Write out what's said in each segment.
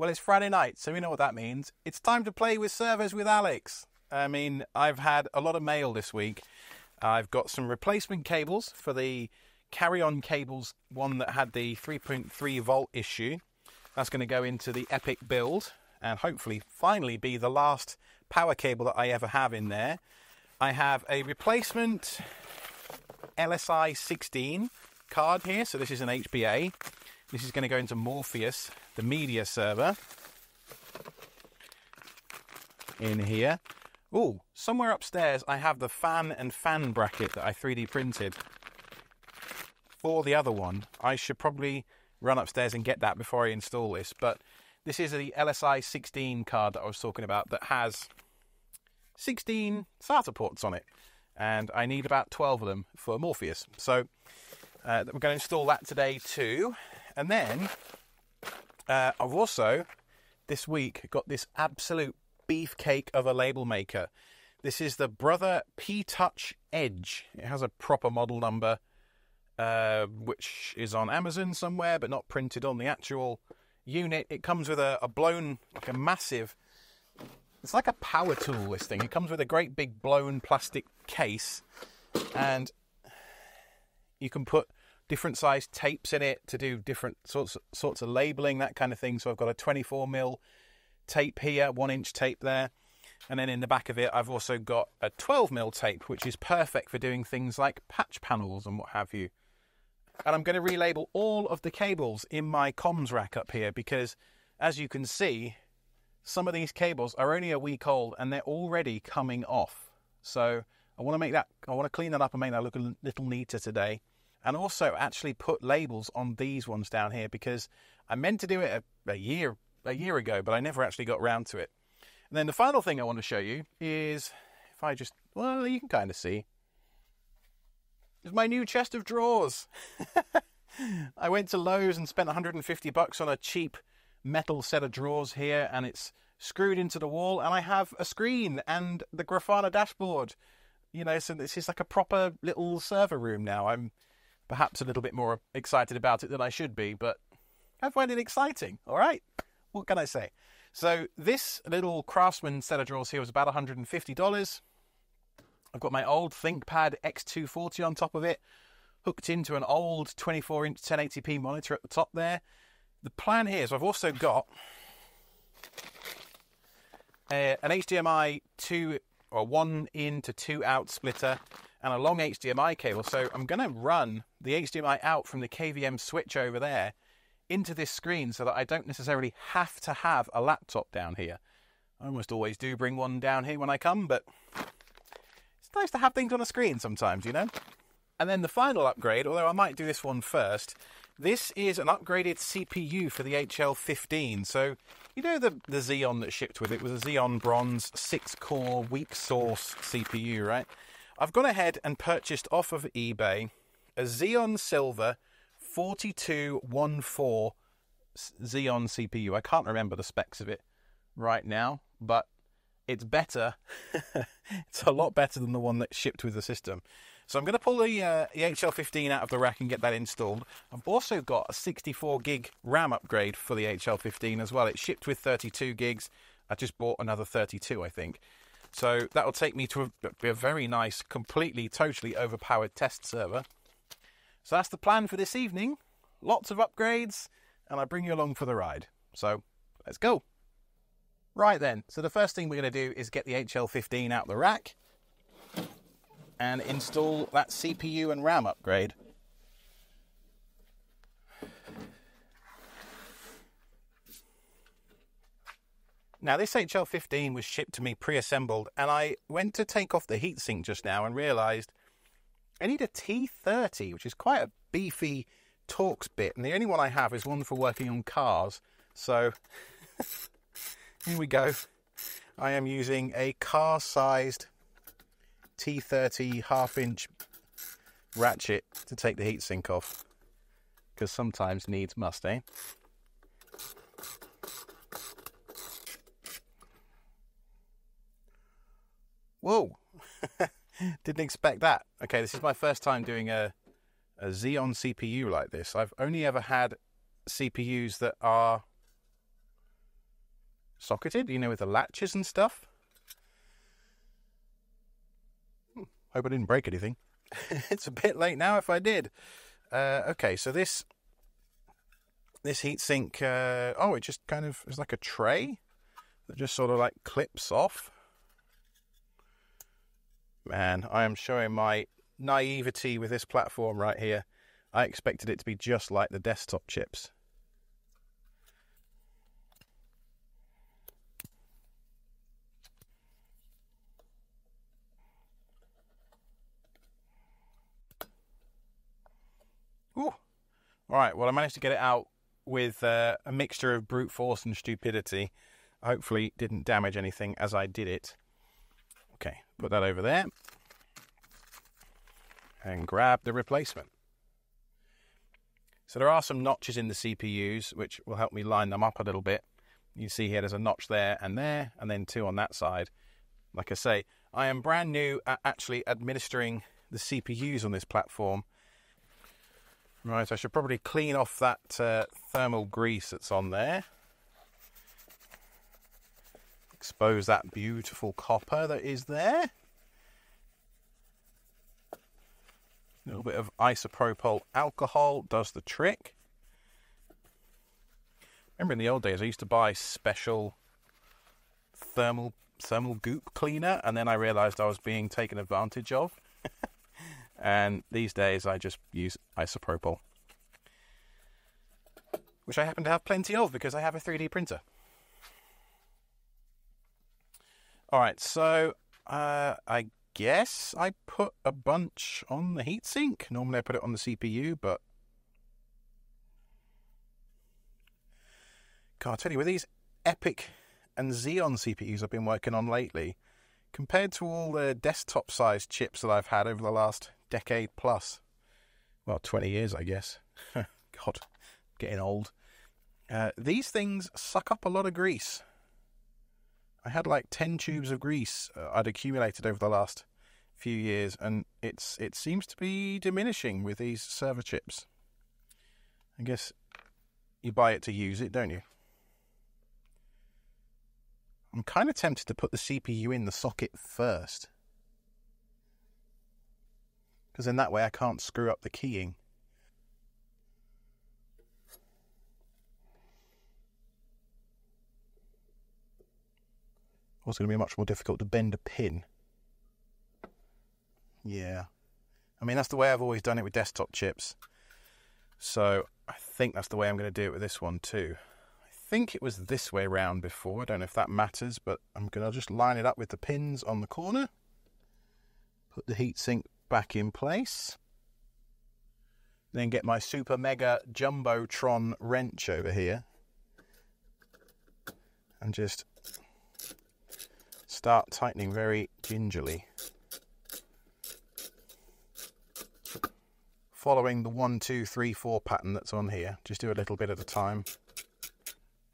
Well, it's Friday night, so we know what that means. It's time to play with servers with Alex. I mean, I've had a lot of mail this week. I've got some replacement cables for the Kareon Kables, one that had the 3.3 volt issue. That's going to go into the EPYC build and hopefully finally be the last power cable that I ever have in there. I have a replacement LSI 16 card here, so this is an HBA. This is going to go into Morpheus, the media server. In here. Oh, somewhere upstairs I have the fan and fan bracket that I 3D printed for the other one. I should probably run upstairs and get that before I install this, but this is the LSI 16 card that I was talking about that has 16 SATA ports on it, and I need about 12 of them for Morpheus. So uh, we're going to install that today too. And then uh, I've also this week got this absolute beefcake of a label maker. This is the Brother P Touch Edge. It has a proper model number, uh, which is on Amazon somewhere, but not printed on the actual unit. It comes with a, a blown, like a massive. It's like a power tool. This thing. It comes with a great big blown plastic case, and you can put different size tapes in it to do different sorts sorts of labeling, that kind of thing. So I've got a 24 mil tape here, one inch tape there, and then in the back of it, I've also got a 12 mil tape, which is perfect for doing things like patch panels and what have you. And I'm going to relabel all of the cables in my comms rack up here because, as you can see, some of these cables are only a week old and they're already coming off. So I want to make that, I want to clean that up and make that look a little neater today and also actually put labels on these ones down here because I meant to do it a, a year a year ago, but I never actually got around to it. And then the final thing I want to show you is if I just well, you can kind of see is my new chest of drawers. I went to Lowe's and spent 150 bucks on a cheap metal set of drawers here, and it's screwed into the wall, and I have a screen and the Grafana dashboard. You know, so this is like a proper little server room now. I'm perhaps a little bit more excited about it than I should be, but I find it exciting. All right, what can I say? So this little Craftsman set of drawers here was about $150. I've got my old ThinkPad X240 on top of it, hooked into an old 24-inch 1080p monitor at the top there. The plan here is I've also got a, an HDMI 2 or 1 in to 2 out splitter and a long HDMI cable. So I'm going to run the HDMI out from the KVM switch over there into this screen so that I don't necessarily have to have a laptop down here. I almost always do bring one down here when I come, but it's nice to have things on a screen sometimes, you know? And then the final upgrade, although I might do this one first, this is an upgraded CPU for the HL15. So, you know the, the Xeon that shipped with it was a Xeon Bronze 6 core weak source CPU, right? I've gone ahead and purchased off of eBay a Xeon Silver 4214 Xeon CPU. I can't remember the specs of it right now, but it's better. it's a lot better than the one that shipped with the system. So I'm going to pull the, uh, the HL15 out of the rack and get that installed. I've also got a 64 gig RAM upgrade for the HL15 as well. It shipped with 32 gigs. I just bought another 32, I think. So that'll take me to a, a very nice, completely, totally overpowered test server. So that's the plan for this evening. Lots of upgrades, and I bring you along for the ride. So let's go. Right then, so the first thing we're going to do is get the HL15 out of the rack and install that CPU and RAM upgrade. Now, this HL15 was shipped to me pre assembled, and I went to take off the heatsink just now and realised I need a T30, which is quite a beefy Torx bit, and the only one I have is one for working on cars. So, here we go. I am using a car sized T30 half inch ratchet to take the heatsink off, because sometimes needs must, eh? Whoa! Didn't expect that. Okay, this is my first time doing a, a Xeon CPU like this. I've only ever had CPUs that are socketed, you know, with the latches and stuff. Hmm, hope I didn't break anything. it's a bit late now if I did. Uh, okay, so this this heatsink, uh, oh, it just kind of is like a tray that just sort of like clips off. Man, I am showing my naivety with this platform right here. I expected it to be just like the desktop chips. Ooh. All right, well, I managed to get it out with uh, a mixture of brute force and stupidity. Hopefully, didn't damage anything as I did it. Put that over there and grab the replacement. So there are some notches in the CPUs which will help me line them up a little bit. You see here there's a notch there and there, and then two on that side. Like I say, I am brand new at actually administering the CPUs on this platform. Right, I should probably clean off that uh, thermal grease that's on there. Expose that beautiful copper that is there. A little bit of isopropyl alcohol does the trick. Remember in the old days, I used to buy special thermal thermal goop cleaner, and then I realised I was being taken advantage of. and these days, I just use isopropyl, which I happen to have plenty of because I have a 3D printer. All right, so uh, I guess I put a bunch on the heatsink. Normally I put it on the CPU, but God, I tell you, with these EPYC and Xeon CPUs I've been working on lately, compared to all the desktop sized chips that I've had over the last decade plus, well, 20 years, I guess. God, getting old. Uh, these things suck up a lot of grease. I had like 10 tubes of grease uh, I'd accumulated over the last few years, and it's it seems to be diminishing with these server chips. I guess you buy it to use it, don't you? I'm kind of tempted to put the CPU in the socket first. Because then that way I can't screw up the keying. Also, going to be much more difficult to bend a pin. Yeah. I mean, that's the way I've always done it with desktop chips. So I think that's the way I'm going to do it with this one too. I think it was this way around before. I don't know if that matters, but I'm going to just line it up with the pins on the corner. Put the heatsink back in place. Then get my super mega jumbotron wrench over here. And just start tightening very gingerly. Following the one, two, three, four pattern that's on here. Just do a little bit at a time.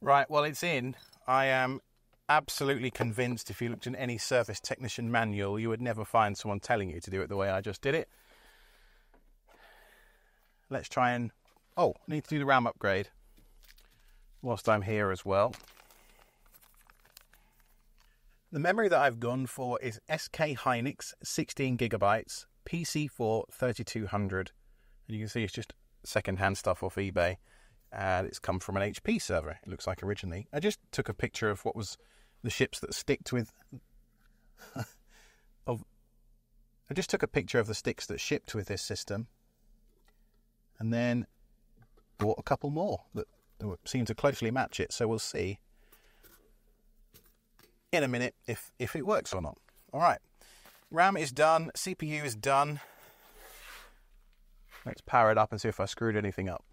Right, well, it's in. I am absolutely convinced if you looked in any service technician manual, you would never find someone telling you to do it the way I just did it. Let's try and. Oh, I need to do the RAM upgrade whilst I'm here as well. The memory that I've gone for is SK Hynix 16 gigabytes, PC4 3200. And you can see it's just second-hand stuff off eBay. And it's come from an HP server, it looks like originally. I just took a picture of what was the ships that sticked with. of, I just took a picture of the sticks that shipped with this system. And then bought a couple more that, that seem to closely match it. So we'll see in a minute if, if it works or not. All right. RAM is done. CPU is done. Let's power it up and see if I screwed anything up.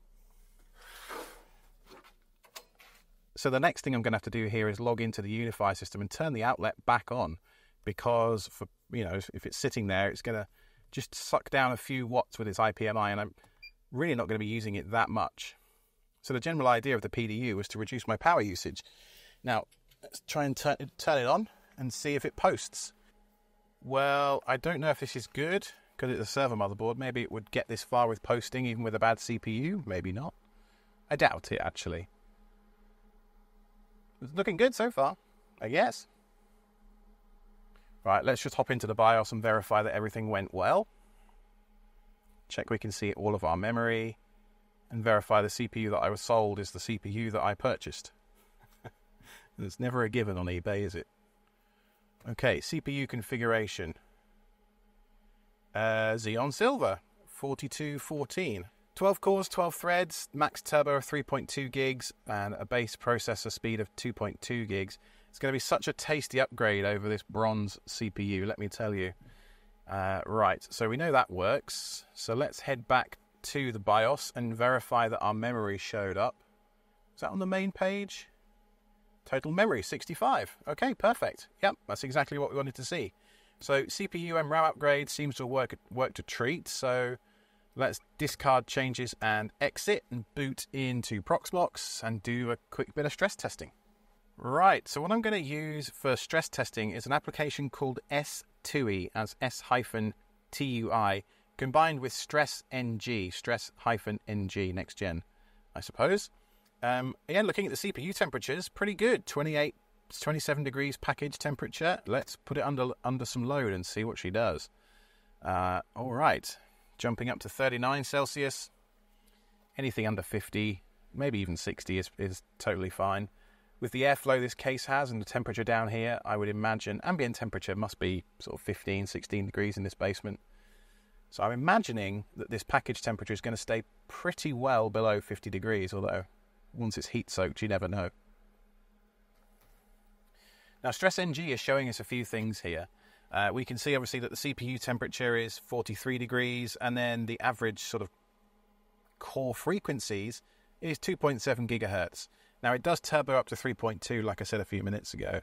So the next thing I'm going to have to do here is log into the UniFi system and turn the outlet back on because for you know if it's sitting there it's going to just suck down a few watts with its IPMI and I'm really not going to be using it that much. So the general idea of the PDU was to reduce my power usage. Now Let's try and turn, turn it on and see if it posts. Well, I don't know if this is good because it's a server motherboard. Maybe it would get this far with posting even with a bad CPU. Maybe not. I doubt it actually. It's looking good so far, I guess. Right, let's just hop into the BIOS and verify that everything went well. Check we can see all of our memory and verify the CPU that I was sold is the CPU that I purchased. There's never a given on eBay, is it? Okay, CPU configuration. Uh, Xeon Silver, 4214. 12 cores, 12 threads, max turbo of 3.2 gigs, and a base processor speed of 2.2 gigs. It's going to be such a tasty upgrade over this bronze CPU, let me tell you. Uh, right, so we know that works. So let's head back to the BIOS and verify that our memory showed up. Is that on the main page? Total memory 65. Okay, perfect. Yep, that's exactly what we wanted to see. So CPU and RAM upgrade seems to work worked a treat. So let's discard changes and exit and boot into Proxmox and do a quick bit of stress testing. Right, so what I'm going to use for stress testing is an application called S2E as S-TUI combined with Stress NG, Stress-NG next gen, I suppose. Um, again, looking at the CPU temperatures, pretty good. 28, 27 degrees package temperature. Let's put it under under some load and see what she does. Uh, all right, jumping up to 39 Celsius. Anything under 50, maybe even 60 is, is totally fine. With the airflow this case has and the temperature down here, I would imagine ambient temperature must be sort of 15, 16 degrees in this basement. So I'm imagining that this package temperature is going to stay pretty well below 50 degrees, although once it's heat soaked, you never know. Now, Stress NG is showing us a few things here. Uh, we can see obviously that the CPU temperature is 43 degrees, and then the average sort of core frequencies is 2.7 gigahertz. Now, it does turbo up to 3.2, like I said a few minutes ago,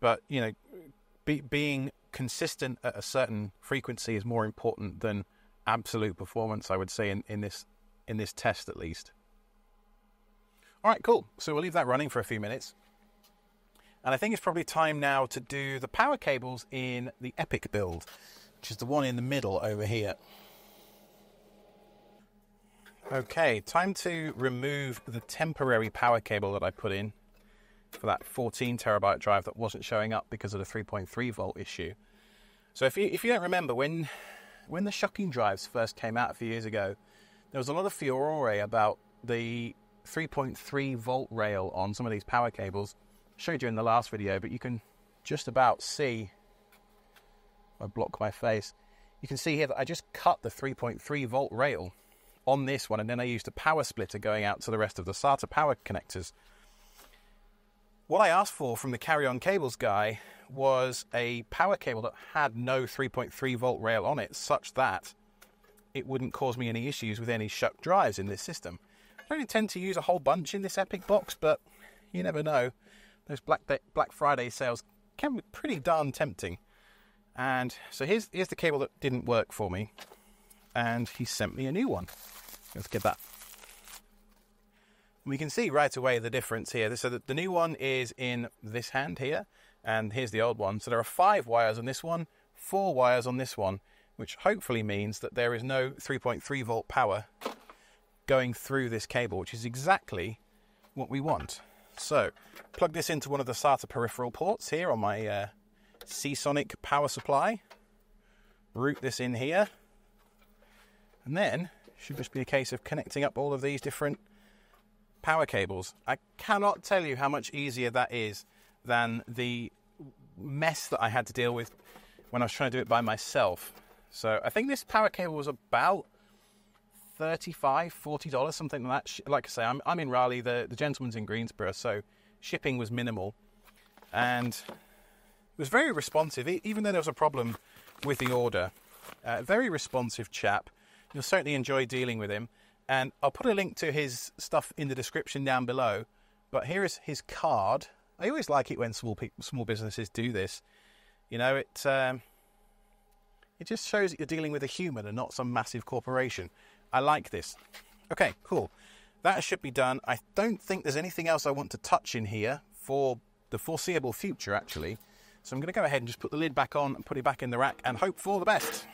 but you know, be, being consistent at a certain frequency is more important than absolute performance. I would say in, in this in this test at least. All right, cool. So we'll leave that running for a few minutes. And I think it's probably time now to do the power cables in the EPYC build, which is the one in the middle over here. Okay, time to remove the temporary power cable that I put in for that 14 terabyte drive that wasn't showing up because of the 3.3 volt issue. So if you if you don't remember when when the shucking drives first came out a few years ago, there was a lot of furore about the 3.3 volt rail on some of these power cables. Showed you in the last video, but you can just about see. I block my face. You can see here that I just cut the 3.3 volt rail on this one, and then I used a power splitter going out to the rest of the SATA power connectors. What I asked for from the Kareon Kables guy was a power cable that had no 3.3 volt rail on it, such that it wouldn't cause me any issues with any shuck drives in this system. I don't intend to use a whole bunch in this EPYC box, but you never know. Those Black Black Friday sales can be pretty darn tempting. And so here's here's the cable that didn't work for me, and he sent me a new one. Let's get that. We can see right away the difference here. So the, the new one is in this hand here, and here's the old one. So there are five wires on this one, four wires on this one, which hopefully means that there is no 3.3 volt power going through this cable, which is exactly what we want. So, plug this into one of the SATA peripheral ports here on my uh, Seasonic power supply. Route this in here. And then, should just be a case of connecting up all of these different power cables. I cannot tell you how much easier that is than the mess that I had to deal with when I was trying to do it by myself. So I think this power cable was about 35 $40, something like that. Like I say, I'm, I'm in Raleigh, the, the gentleman's in Greensboro, so shipping was minimal. And it was very responsive, even though there was a problem with the order. Uh, very responsive chap. You'll certainly enjoy dealing with him. And I'll put a link to his stuff in the description down below. But here is his card. I always like it when small people, small businesses do this. You know, it um, it just shows that you're dealing with a human and not some massive corporation. I like this. Okay, cool. That should be done. I don't think there's anything else I want to touch in here for the foreseeable future, actually. So I'm going to go ahead and just put the lid back on and put it back in the rack and hope for the best.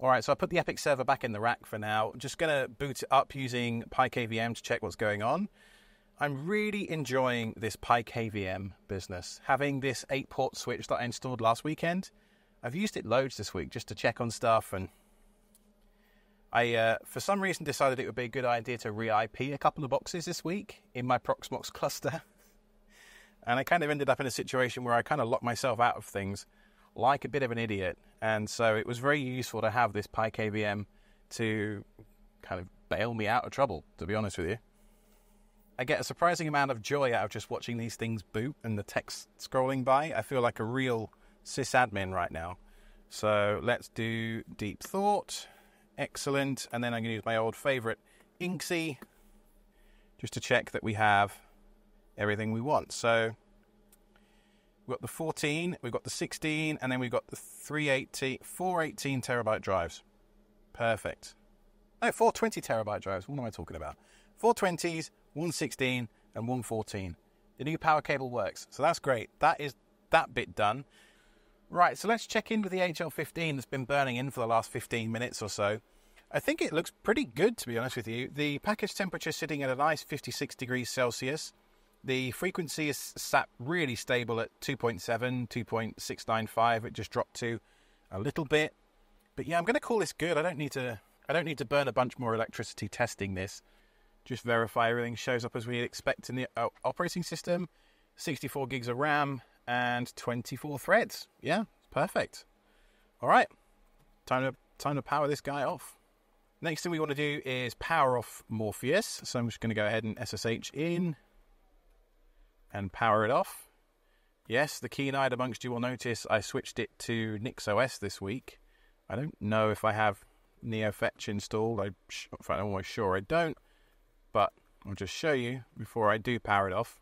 All right, so I put the EPYC server back in the rack for now. I'm just going to boot it up using PiKVM to check what's going on. I'm really enjoying this PiKVM business. Having this 8 port switch that I installed last weekend, I've used it loads this week just to check on stuff and I, uh, for some reason, decided it would be a good idea to re-IP a couple of boxes this week in my Proxmox cluster, and I kind of ended up in a situation where I kind of locked myself out of things, like a bit of an idiot. And so it was very useful to have this PiKVM to kind of bail me out of trouble. To be honest with you, I get a surprising amount of joy out of just watching these things boot and the text scrolling by. I feel like a real sysadmin right now. So let's do deep thought. Excellent. And then I'm going to use my old favorite, inxi, just to check that we have everything we want. So we've got the 14, we've got the 16, and then we've got the 380, 418 terabyte drives. Perfect. No, 420 terabyte drives. What am I talking about? 420s, 116, and 114. The new power cable works. So that's great. That is that bit done. Right, so let's check in with the HL15 that's been burning in for the last 15 minutes or so. I think it looks pretty good, to be honest with you. The package temperature is sitting at a nice 56 degrees Celsius. The frequency is sat really stable at 2.7, 2.695. It just dropped to a little bit. But yeah, I'm going to call this good. I don't need to I don't need to burn a bunch more electricity testing this. Just verify everything shows up as we expect in the uh, operating system. 64 gigs of RAM, and 24 threads. Yeah, perfect. All right, time to time to power this guy off. Next thing we want to do is power off Morpheus. So I'm just going to go ahead and SSH in and power it off. Yes, the keen-eyed amongst you will notice I switched it to NixOS this week. I don't know if I have NeoFetch installed. I'm almost sure I don't, but I'll just show you before I do power it off.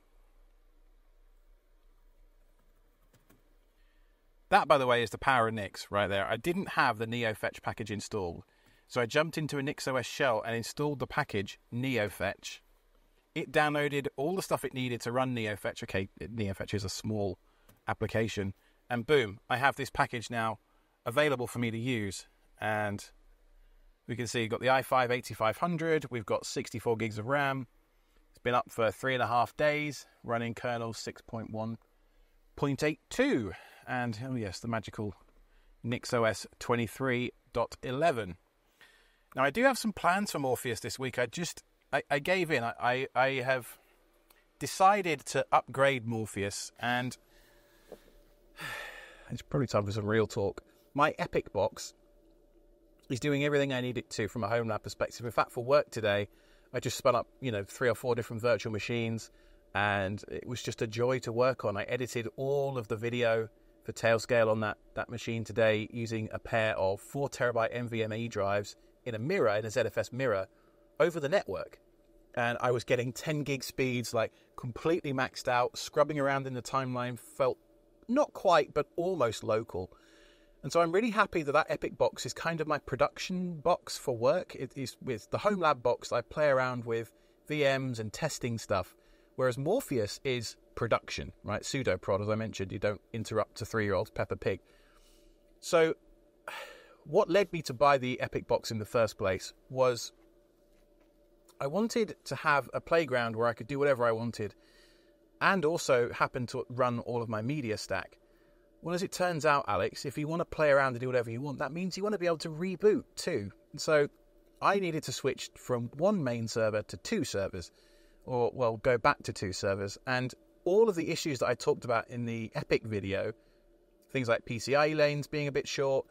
That, by the way, is the power of Nix right there. I didn't have the NeoFetch package installed. So I jumped into a NixOS shell and installed the package NeoFetch. It downloaded all the stuff it needed to run NeoFetch. Okay, NeoFetch is a small application. And boom, I have this package now available for me to use. And we can see we've got the i5 8500, we've got 64 gigs of RAM. It's been up for three and a half days, running kernel 6.1.82 and oh yes, the magical NixOS 23.11. Now I do have some plans for Morpheus this week. I just I, I gave in. I, I, I have decided to upgrade Morpheus, and it's probably time for some real talk. My EPYC box is doing everything I need it to from a home lab perspective. In fact, for work today, I just spun up you know three or four different virtual machines, and it was just a joy to work on. I edited all of the video for Tailscale on that, that machine today using a pair of 4 terabyte NVMe drives in a mirror, in a ZFS mirror, over the network. And I was getting 10 gig speeds, like completely maxed out, scrubbing around in the timeline, felt not quite, but almost local. And so I'm really happy that that EPYC box is kind of my production box for work. It is with the home lab box, I play around with VMs and testing stuff, whereas Morpheus is production, right? Pseudo prod, as I mentioned, you don't interrupt a three-year-old Peppa Pig. So, what led me to buy the EPYC box in the first place was I wanted to have a playground where I could do whatever I wanted and also happen to run all of my media stack. Well, as it turns out, Alex, if you want to play around and do whatever you want, that means you want to be able to reboot too. And so I needed to switch from one main server to two servers, or, well, go back to two servers. And all of the issues that I talked about in the EPYC video, things like PCIe lanes being a bit short,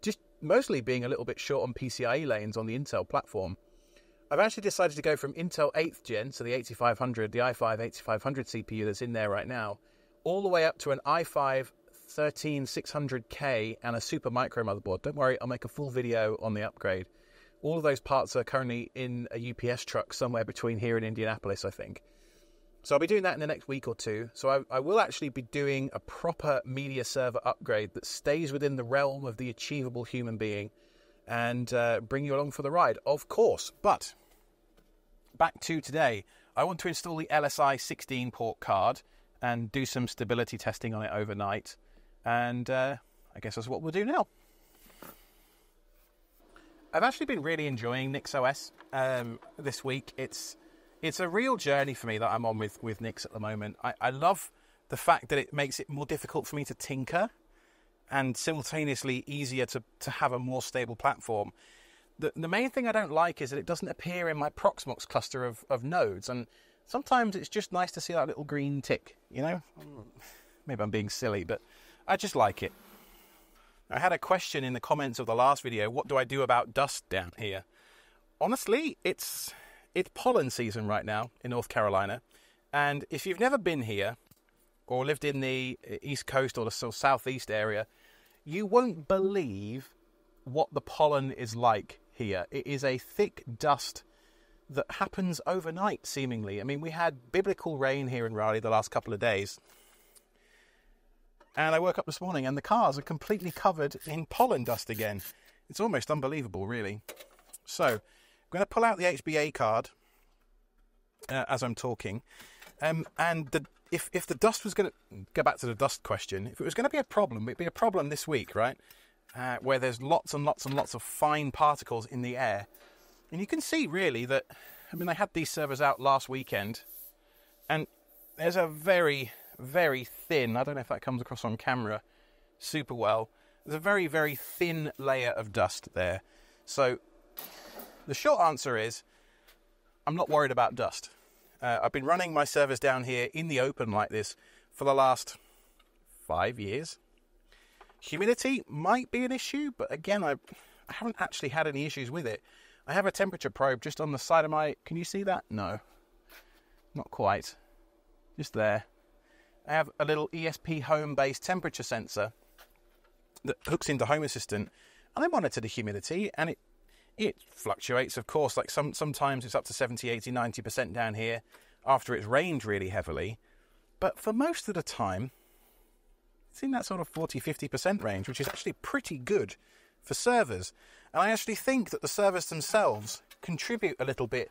just mostly being a little bit short on PCIe lanes on the Intel platform. I've actually decided to go from Intel 8th gen, so the 8500, the i5 8500 CPU that's in there right now, all the way up to an i5 13600K and a Supermicro motherboard. Don't worry, I'll make a full video on the upgrade. All of those parts are currently in a UPS truck somewhere between here and Indianapolis, I think. So I'll be doing that in the next week or two. So I, I, will actually be doing a proper media server upgrade that stays within the realm of the achievable human being and uh, bring you along for the ride, of course. But back to today, I want to install the LSI 16 port card and do some stability testing on it overnight. And uh, I guess that's what we'll do now. I've actually been really enjoying NixOS um, this week. It's it's a real journey for me that I'm on with with Nix at the moment. I, I love the fact that it makes it more difficult for me to tinker and simultaneously easier to, to have a more stable platform. The, the main thing I don't like is that it doesn't appear in my Proxmox cluster of, of nodes. And sometimes it's just nice to see that little green tick, you know? Maybe I'm being silly, but I just like it. I had a question in the comments of the last video what do I do about dust down here? Honestly, it's, it's pollen season right now in North Carolina. And if you've never been here or lived in the uh, East Coast or the Southeast area, you won't believe what the pollen is like here. It is a thick dust that happens overnight, seemingly. I mean, we had biblical rain here in Raleigh the last couple of days. And I woke up this morning and the cars are completely covered in pollen dust again. It's almost unbelievable, really. So, I'm going to pull out the HBA card uh, as I'm talking. Um, and the, if, if the dust was going to go back to the dust question, if it was going to be a problem, it'd be a problem this week, right? Uh, where there's lots and lots and lots of fine particles in the air. And you can see really that, I mean, I had these servers out last weekend, and there's a very, very thin, I don't know if that comes across on camera super well, there's a very, very thin layer of dust there. So the short answer is I'm not worried about dust. Uh, I've been running my servers down here in the open like this for the last five years. Humidity might be an issue, but again, I, I haven't actually had any issues with it. I have a temperature probe just on the side of my. Can you see that? No, not quite. Just there. I have a little ESPHome based temperature sensor that hooks into Home Assistant, and I monitor the humidity, and it it fluctuates, of course. Like some sometimes it's up to 70, 80, 90% down here after it's rained really heavily. But for most of the time, it's in that sort of 40, 50% range, which is actually pretty good for servers. And I actually think that the servers themselves contribute a little bit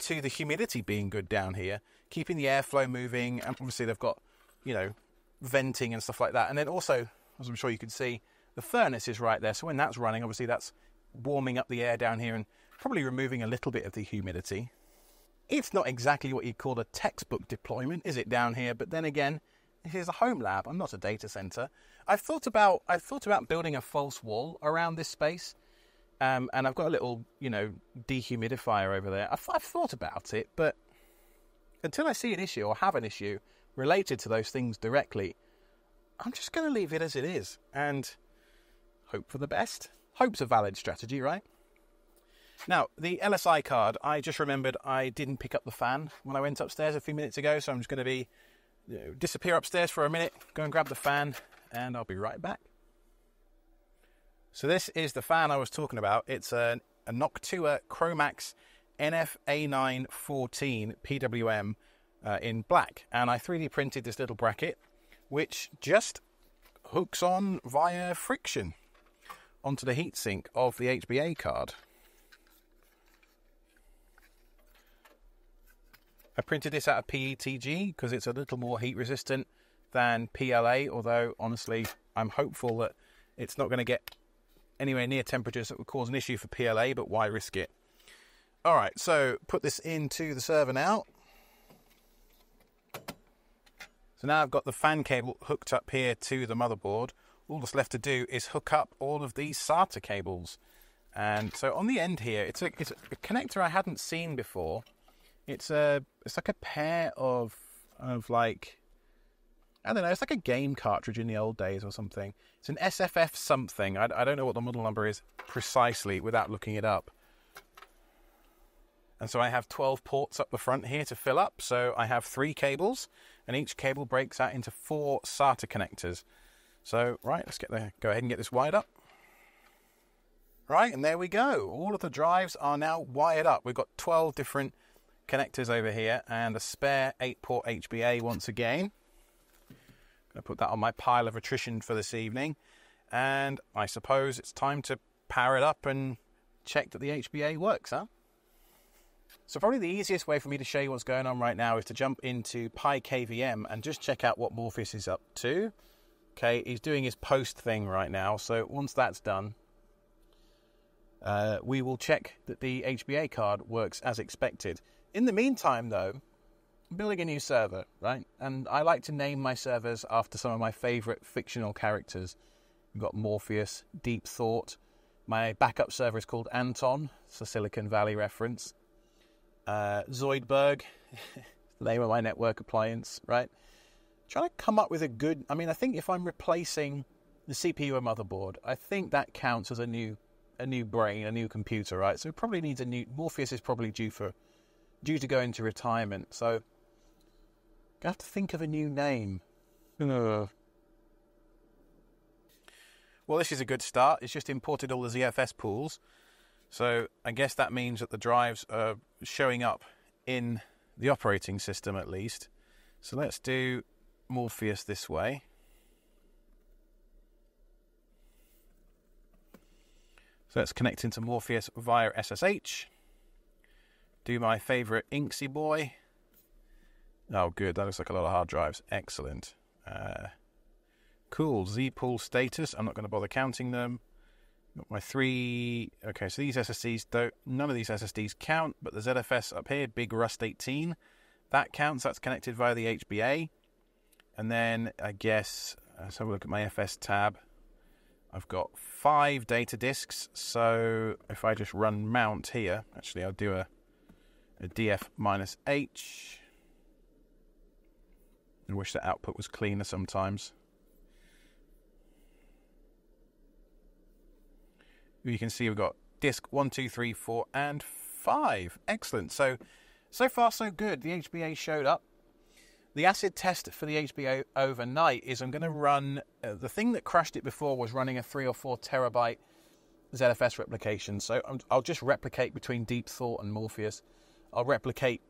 to the humidity being good down here, keeping the airflow moving. And obviously, they've got, you know, venting and stuff like that. And then also, as I'm sure you can see, the furnace is right there. So when that's running, obviously, that's warming up the air down here and probably removing a little bit of the humidity. It's not exactly what you'd call a textbook deployment, is it, down here? But then again, it is a home lab. I'm not a data center. I've thought about I've thought about building a false wall around this space, um, and I've got a little you know dehumidifier over there. I've, I've thought about it, but until I see an issue or have an issue related to those things directly, I'm just going to leave it as it is and hope for the best hope's a valid strategy, right? Now, the LSI card, I just remembered I didn't pick up the fan when I went upstairs a few minutes ago, so I'm just going to be you know, disappear upstairs for a minute, go and grab the fan, and I'll be right back. So this is the fan I was talking about. It's a, a Noctua Chromax NFA914 PWM uh, in black, and I 3D printed this little bracket, which just hooks on via friction onto the heatsink of the HBA card. I printed this out of PETG because it's a little more heat resistant than PLA, although honestly, I'm hopeful that it's not going to get anywhere near temperatures that would cause an issue for PLA, but why risk it? All right, so put this into the server now. So now I've got the fan cable hooked up here to the motherboard all that's left to do is hook up all of these SATA cables. And so on the end here, it's a, it's a connector I hadn't seen before. It's a it's like a pair of of like I don't know. It's like a game cartridge in the old days or something. It's an SFF something. I, I don't know what the model number is precisely without looking it up. And so I have 12 ports up the front here to fill up. So I have three cables, and each cable breaks out into four SATA connectors. So, right, let's get the, go ahead and get this wired up. Right, and there we go. All of the drives are now wired up. We've got 12 different connectors over here and a spare 8-port HBA once again. I'm Gonna put that on my pile of attrition for this evening. And I suppose it's time to power it up and check that the HBA works, huh? So probably the easiest way for me to show you what's going on right now is to jump into PiKVM and just check out what Morpheus is up to. Okay, he's doing his post thing right now. So once that's done, uh, we will check that the HBA card works as expected. In the meantime, though, I'm building a new server, right? And I like to name my servers after some of my favourite fictional characters. We've got Morpheus, Deep Thought. My backup server is called Anton. It's a Silicon Valley reference. Uh, Zoidberg, the name of my network appliance, right? Trying to come up with a good. I mean, I think if I'm replacing the CPU and motherboard, I think that counts as a new, a new brain, a new computer, right? So it probably needs a new. Morpheus is probably due for, due to go into retirement. So, I have to think of a new name. Ugh. Well, this is a good start. It's just imported all the ZFS pools. So I guess that means that the drives are showing up in the operating system at least. So let's do Morpheus this way. So let's connect into Morpheus via SSH. Do my favorite inxi boy. Oh, good. That looks like a lot of hard drives. Excellent. Uh, Cool, zpool status. I'm not going to bother counting them. My three. Okay, so these SSDs don't. None of these SSDs count, but the ZFS up here, Big Rust 18, that counts. That's connected via the HBA. And then I guess let's have a look at my fstab. I've got five data disks. So if I just run mount here, actually I'll do a, a df minus h. I wish the output was cleaner sometimes. You can see we've got disc one, two, three, four, and five. Excellent. So, so far so good. The HBA showed up. The acid test for the HBA overnight is I'm going to run uh, the thing that crashed it before was running a three or four terabyte ZFS replication. So i I'll just replicate between Deep Thought and Morpheus. I'll replicate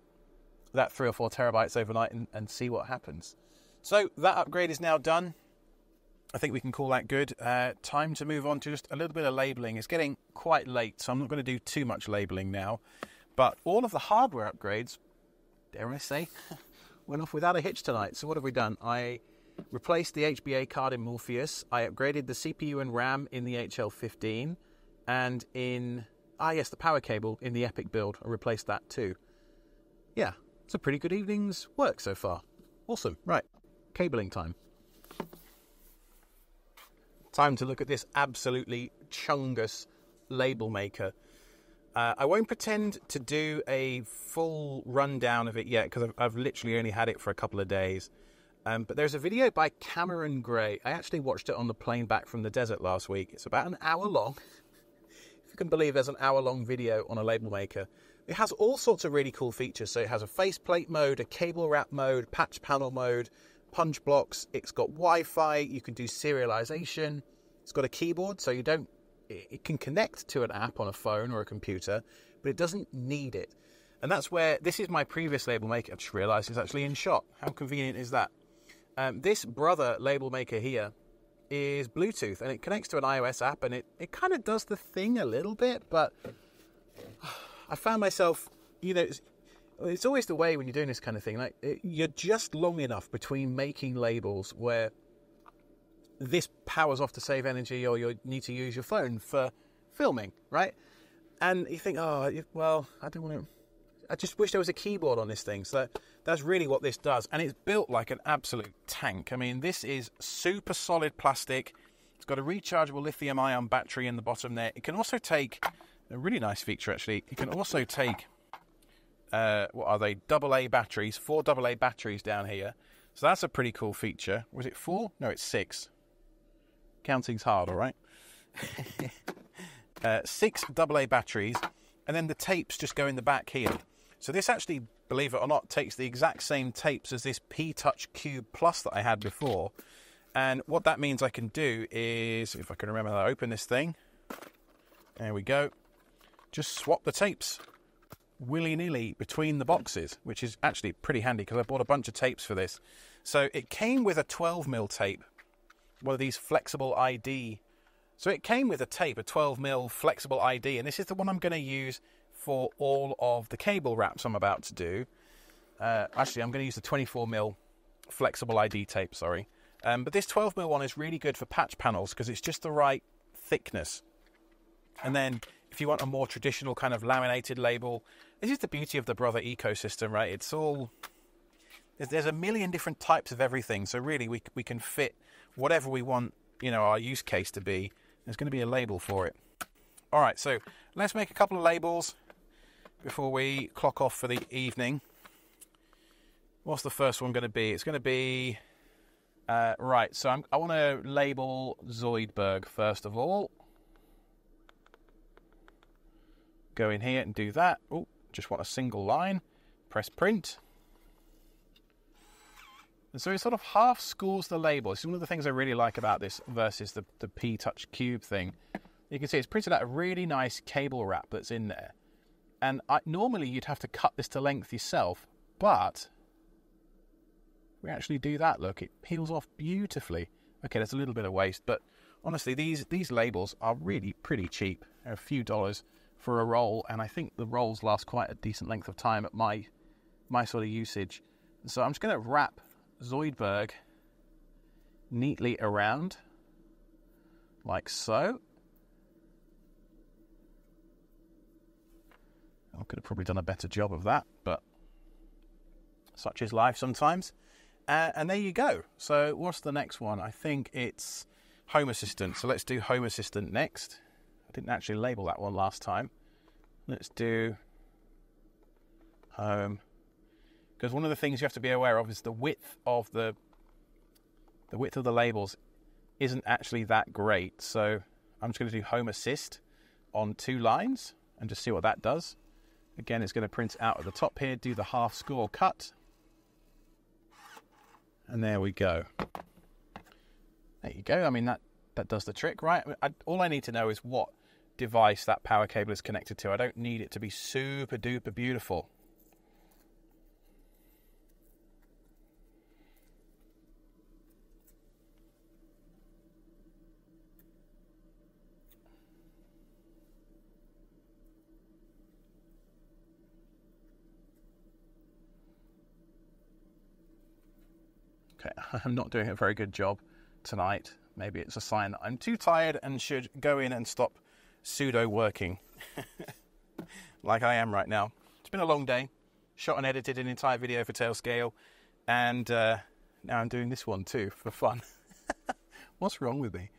that three or four terabytes overnight and, and see what happens. So that upgrade is now done. I think we can call that good. Uh, time to move on to just a little bit of labeling. It's getting quite late, so I'm not going to do too much labeling now. But all of the hardware upgrades, dare I say, went off without a hitch tonight. So what have we done? I replaced the HBA card in Morpheus. I upgraded the CPU and RAM in the HL15, and in ah yes, the power cable in the EPYC build. I replaced that too. Yeah, it's a pretty good evening's work so far. Awesome. Right, cabling time. Time to look at this absolutely chungus label maker. Uh, I won't pretend to do a full rundown of it yet because I've, I've, literally only had it for a couple of days. Um, but there's a video by Cameron Gray. I actually watched it on the plane back from the desert last week. It's about an hour long. if you can believe there's an hour long video on a label maker. It has all sorts of really cool features. So it has a faceplate mode, a cable wrap mode, patch panel mode, punch blocks. It's got Wi-Fi. You can do serialization. It's got a keyboard, so you don't. It can connect to an app on a phone or a computer, but it doesn't need it. And that's where this is my previous label maker. I just realised it's actually in shot. How convenient is that? Um, this brother label maker here is Bluetooth, and it connects to an iOS app, and it, it kind of does the thing a little bit, but I found myself, you know, it's always the way when you're doing this kind of thing. Like you're just long enough between making labels where this powers off to save energy, or you need to use your phone for filming, right? And you think, oh, well, I don't want to. I just wish there was a keyboard on this thing. So that's really what this does, and it's built like an absolute tank. I mean, this is super solid plastic. It's got a rechargeable lithium-ion battery in the bottom there. It can also take a really nice feature actually. It can also take uh, what are they? Double A batteries, four double A batteries down here. So that's a pretty cool feature. Was it four? No, it's six. Counting's hard, all right. uh, six double A batteries, and then the tapes just go in the back here. So this actually, believe it or not, takes the exact same tapes as this P Touch Cube Plus that I had before. And what that means I can do is, if I can remember, I open this thing. There we go. Just swap the tapes willy nilly between the boxes, which is actually pretty handy because I bought a bunch of tapes for this. So it came with a 12mm tape, one of these flexible ID. So it came with a tape, a 12mm flexible ID, and this is the one I'm going to use for all of the cable wraps I'm about to do. Uh, actually, I'm going to use the 24mm flexible ID tape, sorry. Um, but this 12mm one is really good for patch panels because it's just the right thickness. And then if you want a more traditional kind of laminated label, this is the beauty of the Brother ecosystem, right? It's all there's, a million different types of everything. So really, we we can fit whatever we want, you know, our use case to be. There's going to be a label for it. All right, so let's make a couple of labels before we clock off for the evening. What's the first one going to be? It's going to be uh, right. So I'm, i want to label Zoidberg first of all. Go in here and do that. Oh, just want a single line. Press print. And so it sort of half schools the label. It's one of the things I really like about this versus the, the P Touch Cube thing. You can see it's printed out a really nice cable wrap that's in there. And I, normally you'd have to cut this to length yourself, but we actually do that. Look, it peels off beautifully. Okay, there's a little bit of waste, but honestly, these these labels are really pretty cheap. They're a few dollars for a roll, and I think the rolls last quite a decent length of time at my my sort of usage. So I'm just going to wrap Zoidberg neatly around, like so. I could have probably done a better job of that, but such is life sometimes. Uh, and there you go. So, what's the next one? I think it's Home Assistant. So, let's do Home Assistant next. I didn't actually label that one last time. Let's do Home. Because one of the things you have to be aware of is the width of the the width of the labels isn't actually that great. So, I'm just going to do Home Assist on two lines and just see what that does. Again, it's going to print out at the top here, do the half score cut. And there we go. There you go. I mean, that, that does the trick, right? I, all I need to know is what device that power cable is connected to. I don't need it to be super duper beautiful. Okay, I'm not doing a very good job tonight. Maybe it's a sign that I'm too tired and should go in and stop pseudo working like I am right now. It's been a long day. Shot and edited an entire video for Tailscale, and uh, now I'm doing this one too for fun. What's wrong with me?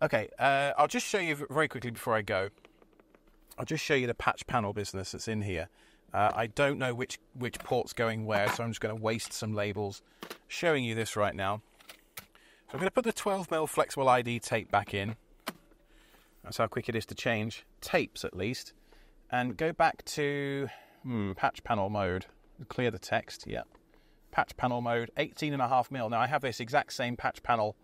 Okay, uh, I'll just show you very quickly before I go. I'll just show you the patch panel business that's in here. Uh, I don't know which, which port's going where, so I'm just going to waste some labels showing you this right now. So I'm going to put the 12mm flexible ID tape back in. That's how quick it is to change tapes, at least. And go back to hmm, patch panel mode. Clear the text, yep. Patch panel mode, 18.5mm. Now, I have this exact same patch panel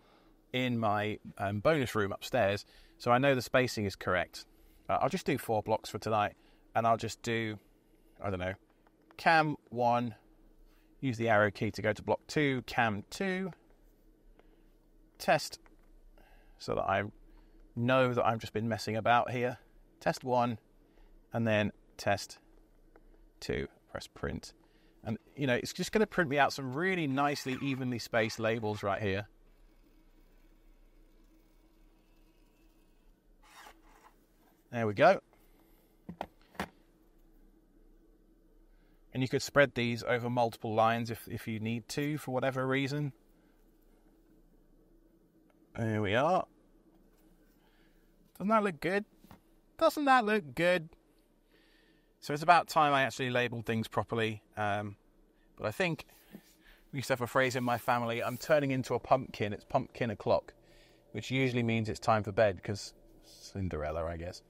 in my um, bonus room upstairs, so I know the spacing is correct. Uh, I'll just do four blocks for tonight, and I'll just do I don't know, cam 1, use the arrow key to go to block 2, cam 2, test so that I know that I've just been messing about here. Test 1, and then test 2. Press print. And, you know, it's just going to print me out some really nicely, evenly spaced labels right here. There we go. And you could spread these over multiple lines if, if you need to for whatever reason. There we are. Doesn't that look good? Doesn't that look good? So it's about time I actually labelled things properly. Um, but I think we used to have a phrase in my family I'm turning into a pumpkin. It's pumpkin o'clock, which usually means it's time for bed because Cinderella, I guess.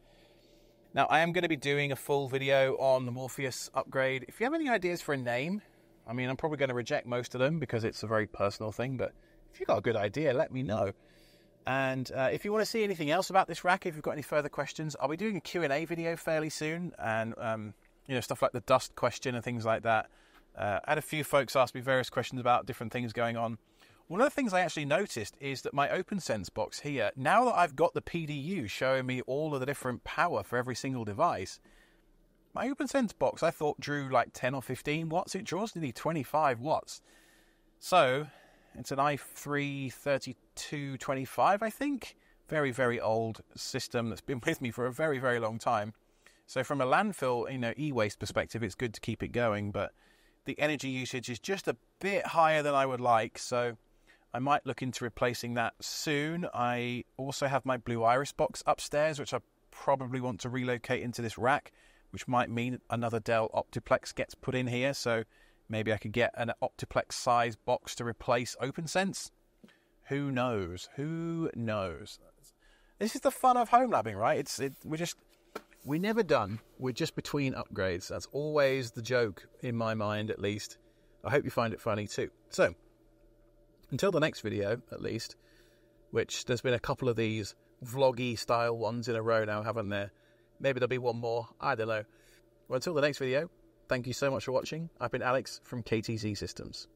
Now, I am going to be doing a full video on the Morpheus upgrade. If you have any ideas for a name, I mean, I'm probably going to reject most of them because it's a very personal thing, but if you've got a good idea, let me know. And uh, if you want to see anything else about this rack, if you've got any further questions, I'll be doing a Q&A video fairly soon, and um, you know stuff like the dust question and things like that. Uh, I had a few folks ask me various questions about different things going on. One of the things I actually noticed is that my OPNsense box here, now that I've got the PDU showing me all of the different power for every single device, my OPNsense box I thought drew like 10 or 15 watts. It draws nearly 25 watts. So it's an i3 3225, I think, very, very old system that's been with me for a very, very long time. So from a landfill, you know, e-waste perspective, it's good to keep it going, but the energy usage is just a bit higher than I would like. So I might look into replacing that soon. I also have my Blue Iris box upstairs, which I probably want to relocate into this rack, which might mean another Dell Optiplex gets put in here. So maybe I could get an Optiplex size box to replace OPNsense. Who knows? Who knows? This is the fun of home labbing, right? It's it, we're just we're never done. We're just between upgrades. That's always the joke in my mind, at least. I hope you find it funny too. So, until the next video, at least, which there's been a couple of these vloggy style ones in a row now, haven't there? Maybe there'll be one more. I don't know. Well, until the next video, thank you so much for watching. I've been Alex from KTZ Systems.